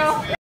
you.